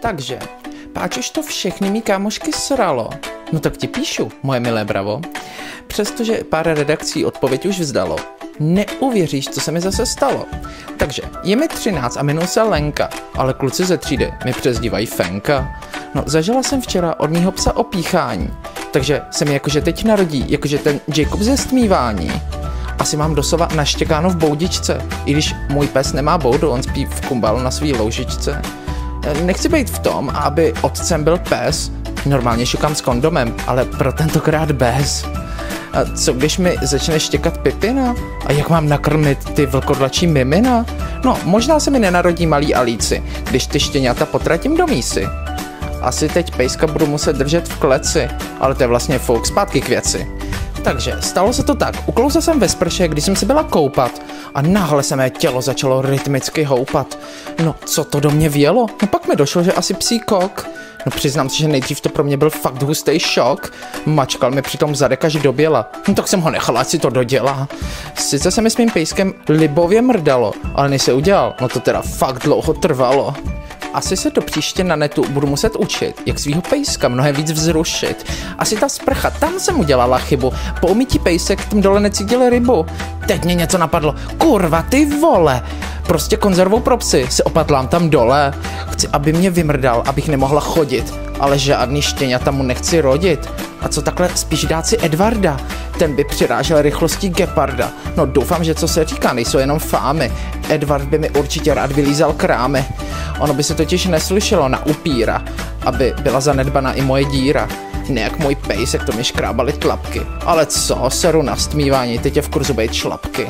Takže, páč už to všechny mý kámošky sralo. No tak ti píšu, moje milé bravo. Přestože pár redakcí odpověď už vzdalo, neuvěříš, co se mi zase stalo. Takže, je mi 13 a jmenuji se Lenka, ale kluci ze třídy mi přezdívají Fenka. No, zažila jsem včera od mýho psa opíchání, takže se mi jakože teď narodí, jakože ten Jacob ze stmívání. Asi mám doslova naštěkáno v boudičce, i když můj pes nemá boudu, on spí v kumbalu na svý loužičce. Nechci být v tom, aby otcem byl pes, normálně šukám s kondomem, ale pro tentokrát bez. A co když mi začne štěkat pipina? A jak mám nakrmit ty vlkodlačí mimina? No, možná se mi nenarodí malý alíci, když ty štěňata potratím do mísy. Asi teď pejska budu muset držet v kleci, ale to je vlastně fouk zpátky k věci. Takže stalo se to tak, uklouzl jsem ve sprše, když jsem se byla koupat a náhle se mé tělo začalo rytmicky houpat. No, co to do mě vělo? No pak mi došlo, že asi psí kok. No přiznám si, že nejdřív to pro mě byl fakt hustý šok. Mačkal mi přitom zadek až doběla. No tak jsem ho nechala, si to dodělá. Sice se mi s mým pejskem libově mrdalo, ale než se udělal, no to teda fakt dlouho trvalo. Asi se do příště na netu budu muset učit, jak svýho pejska mnohem víc vzrušit. Asi ta sprcha, tam jsem udělala chybu. Po umytí pejsek tam dole necítil rybu. Teď mě něco napadlo. Kurva, ty vole! Prostě konzervou pro psy se opatlám tam dole. Chci, aby mě vymrdal, abych nemohla chodit. Ale žádný štěňata mu nechci rodit. A co takhle spíš dát si Edvarda? Ten by přirážel rychlostí geparda. No doufám, že co se říká, nejsou jenom fámy. Edward by mi určitě rád vylízal krámy. Ono by se totiž neslyšelo na upíra, aby byla zanedbaná i moje díra. Ne jak můj pejsek, to mi škrábali tlapky. Ale co, seru na stmívání, teď je v kurzu bejt šlapky.